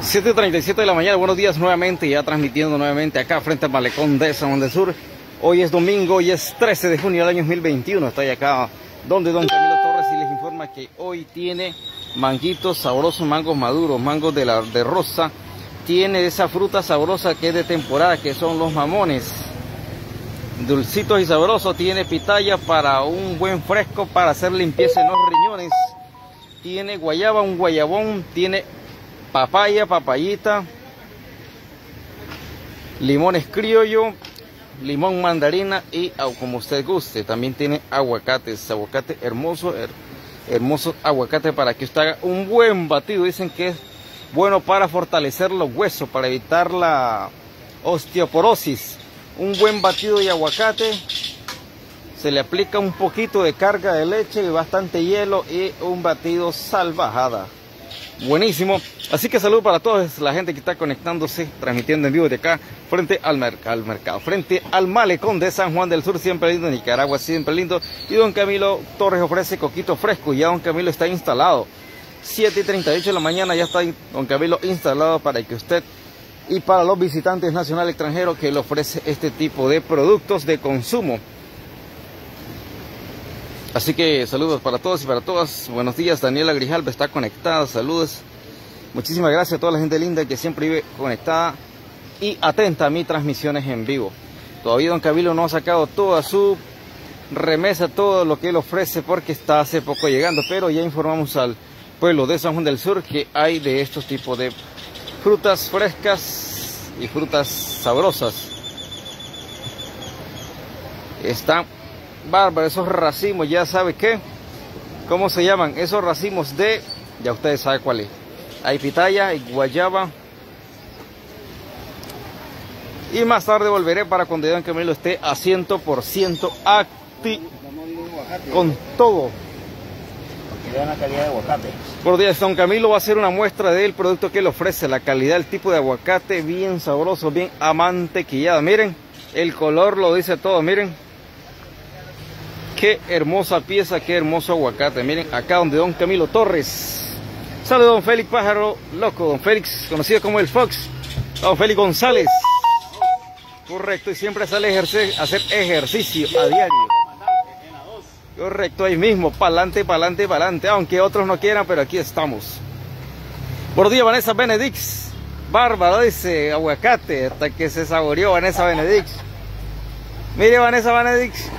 7.37 de la mañana, buenos días nuevamente, ya transmitiendo nuevamente acá frente al malecón de San Juan del Sur. Hoy es domingo, hoy es 13 de junio del año 2021. Estoy acá donde don Camilo Torres y les informa que hoy tiene manguitos sabrosos, mangos maduros, mangos de, la, de rosa. Tiene esa fruta sabrosa que es de temporada, que son los mamones. Dulcitos y sabrosos. Tiene pitaya para un buen fresco, para hacer limpieza en los riñones. Tiene guayaba, un guayabón. Tiene papaya, papayita. Limones criollo, limón mandarina y como usted guste. También tiene aguacates, aguacate hermoso, hermoso aguacate para que usted haga un buen batido. Dicen que es bueno para fortalecer los huesos, para evitar la osteoporosis. Un buen batido de aguacate. Se le aplica un poquito de carga de leche y bastante hielo y un batido salvajada. Buenísimo. Así que saludo para toda la gente que está conectándose, transmitiendo en vivo de acá, frente al, al, mercado, frente al malecón de San Juan del Sur, siempre lindo, Nicaragua, siempre lindo. Y don Camilo Torres ofrece coquito fresco, ya don Camilo está instalado. 7 y 38 de la mañana ya está don Camilo instalado para que usted y para los visitantes nacionales extranjeros que le ofrece este tipo de productos de consumo. Así que saludos para todos y para todas. Buenos días, Daniela Grijalva está conectada. Saludos. Muchísimas gracias a toda la gente linda que siempre vive conectada y atenta a mis transmisiones en vivo. Todavía don Cabilo no ha sacado toda su remesa, todo lo que él ofrece porque está hace poco llegando, pero ya informamos al pueblo de San Juan del Sur que hay de estos tipos de frutas frescas y frutas sabrosas. Están bárbaro, esos racimos, ya sabe qué, cómo se llaman, esos racimos de, ya ustedes saben cuál es. Hay pitaya, hay guayaba. Y más tarde volveré para cuando Don Camilo esté a 100% activo. Con todo. la calidad de aguacate. Buenos días, Don Camilo va a hacer una muestra del producto que él ofrece, la calidad, el tipo de aguacate, bien sabroso, bien amantequillado. Miren, el color lo dice todo, miren. Qué hermosa pieza, qué hermoso aguacate. Miren, acá donde Don Camilo Torres. Saludos, Don Félix Pájaro Loco. Don Félix, conocido como el Fox. Don Félix González. Correcto, y siempre sale a hacer ejercicio a diario. Correcto, ahí mismo, pa'lante, pa'lante, pa'lante. Aunque otros no quieran, pero aquí estamos. Buenos días, Vanessa Benedix. Bárbara, dice aguacate, hasta que se saboreó Vanessa Benedix. Mire, Vanessa Benedix,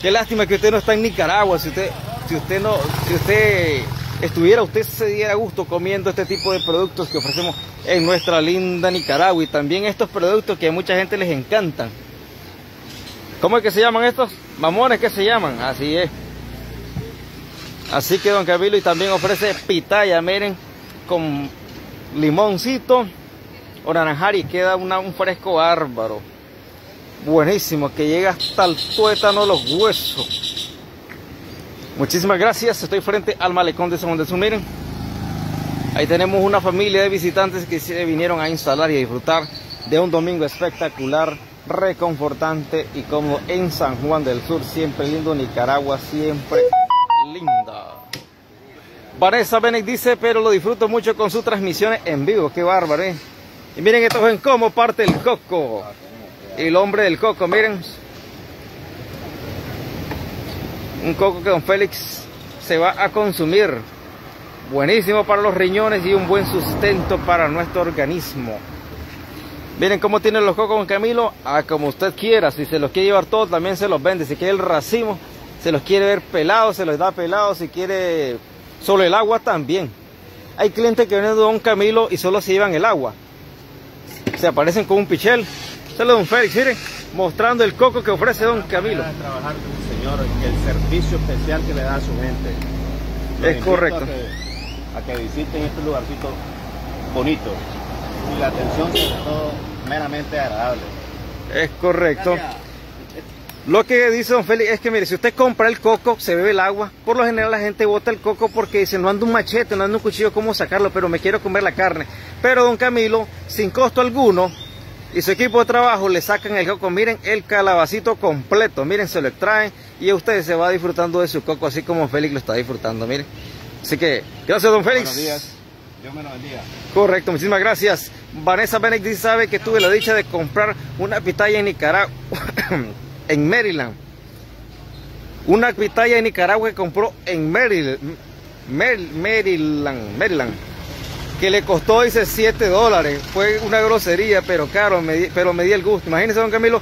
Qué lástima que usted no está en Nicaragua. Si usted, si usted no, si usted estuviera, usted se diera gusto comiendo este tipo de productos que ofrecemos en nuestra linda Nicaragua y también estos productos que a mucha gente les encantan. ¿Cómo es que se llaman estos? Mamones que se llaman, así es. Así que don Camilo y también ofrece pitaya, miren, con limoncito o naranjar y queda un fresco bárbaro buenísimo que llega hasta el tuétano los huesos. Muchísimas gracias, estoy frente al malecón de San Juan Sur. Miren, ahí tenemos una familia de visitantes que se vinieron a instalar y a disfrutar de un domingo espectacular, reconfortante y como en San Juan del Sur, siempre lindo, Nicaragua siempre linda. Vanessa Benek dice, pero lo disfruto mucho con sus transmisiones en vivo, qué bárbaro, ¿eh? Y miren esto en cómo parte el coco el hombre del coco, miren. Un coco que don Félix se va a consumir. Buenísimo para los riñones y un buen sustento para nuestro organismo. Miren cómo tienen los cocos don Camilo. A como usted quiera. Si se los quiere llevar todos, también se los vende. Si quiere el racimo, se los quiere ver pelados, se los da pelados. Si quiere solo el agua, también. Hay clientes que vienen de don Camilo y solo se llevan el agua. Se aparecen con un pichel Don Félix, miren, mostrando el coco que ofrece don Camilo. trabajar con un señor el servicio especial que le da a su gente. es correcto. A que, visiten este lugarcito bonito y la atención es todo meramente agradable. Es correcto. Lo que dice don Félix es que, mire, si usted compra el coco, se bebe el agua. Por lo general la gente bota el coco porque dice, no ando un machete, no ando un cuchillo, ¿cómo sacarlo? Pero me quiero comer la carne. Pero don Camilo, sin costo alguno, y su equipo de trabajo le sacan el coco, miren el calabacito completo, miren, se lo extraen y usted se va disfrutando de su coco así como Félix lo está disfrutando, miren. Así que, gracias don Félix. Buenos días. Dios me lo bendiga. Correcto, muchísimas gracias. Vanessa Benedict sabe que tuve la dicha de comprar una pitaya en Nicaragua, en Maryland. Una pitaya en Nicaragua que compró en Maryland, Maryland, Maryland, que le costó, dice, 7 dólares. Fue una grosería, pero caro, me, pero me di el gusto. Imagínense, don Camilo,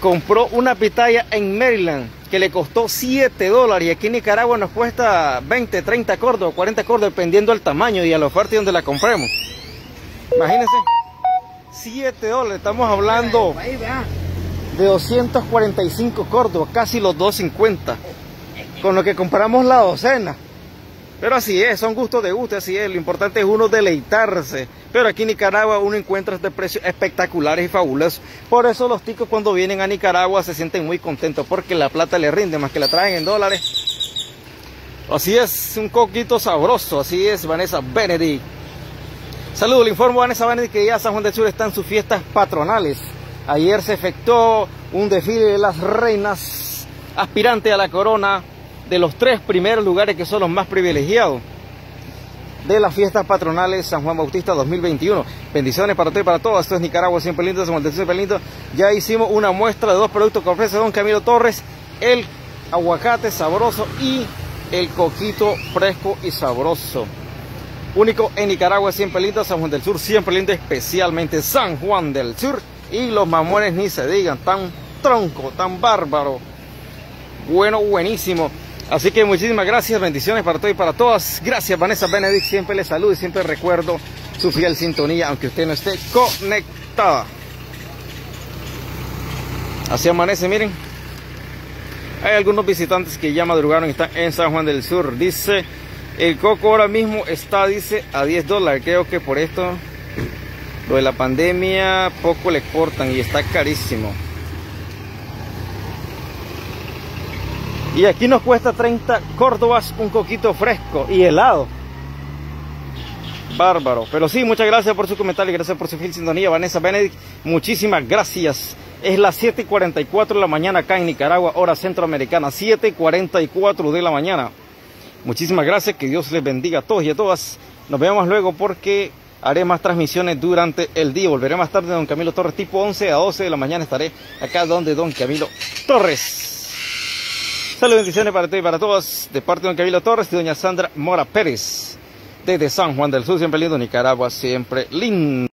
compró una pitaya en Maryland que le costó 7 dólares y aquí en Nicaragua nos cuesta 20, 30 cordos, 40 cordos, dependiendo del tamaño y a la oferta donde la compremos. Imagínense, 7 dólares, estamos hablando de 245 cordos, casi los 250, con lo que compramos la docena. Pero así es, son gustos de gusto, así es. Lo importante es uno deleitarse. Pero aquí en Nicaragua uno encuentra este precios espectaculares y fabulosos. Por eso los ticos cuando vienen a Nicaragua se sienten muy contentos porque la plata les rinde más que la traen en dólares. Así es, un coquito sabroso. Así es, Vanessa Benedict. Saludos, le informo a Vanessa Benedict que ya San Juan del Sur está en sus fiestas patronales. Ayer se efectuó un desfile de las reinas aspirantes a la corona de los tres primeros lugares que son los más privilegiados de las fiestas patronales San Juan Bautista 2021. Bendiciones para todos y para todos. Esto es Nicaragua siempre lindo, San Juan siempre lindo. Ya hicimos una muestra de dos productos que ofrece don Camilo Torres, el aguacate sabroso y el coquito fresco y sabroso. Único en Nicaragua siempre lindo, San Juan del Sur siempre lindo, especialmente San Juan del Sur. Y los mamones ni se digan, tan tronco, tan bárbaro. Bueno, buenísimo. Así que muchísimas gracias, bendiciones para todos y para todas. Gracias Vanessa Benedict, siempre le saludo y siempre recuerdo su fiel sintonía, aunque usted no esté conectada. Así amanece, miren. Hay algunos visitantes que ya madrugaron y están en San Juan del Sur. Dice, el coco ahora mismo está, dice, a 10 dólares. Creo que por esto, lo de la pandemia, poco le exportan y está carísimo. Y aquí nos cuesta 30 córdobas un coquito fresco y helado. Bárbaro. Pero sí, muchas gracias por su comentario gracias por su fiel sintonía. Vanessa Benedict, muchísimas gracias. Es las 7 y 44 de la mañana acá en Nicaragua, hora centroamericana. 7 y 44 de la mañana. Muchísimas gracias, que Dios les bendiga a todos y a todas. Nos vemos luego porque haré más transmisiones durante el día. Volveré más tarde, don Camilo Torres, tipo 11 a 12 de la mañana. Estaré acá donde don Camilo Torres. Saludos, bendiciones para ti y para todos. De parte de don Camilo Torres y doña Sandra Mora Pérez. Desde San Juan del Sur, siempre lindo. Nicaragua, siempre lindo.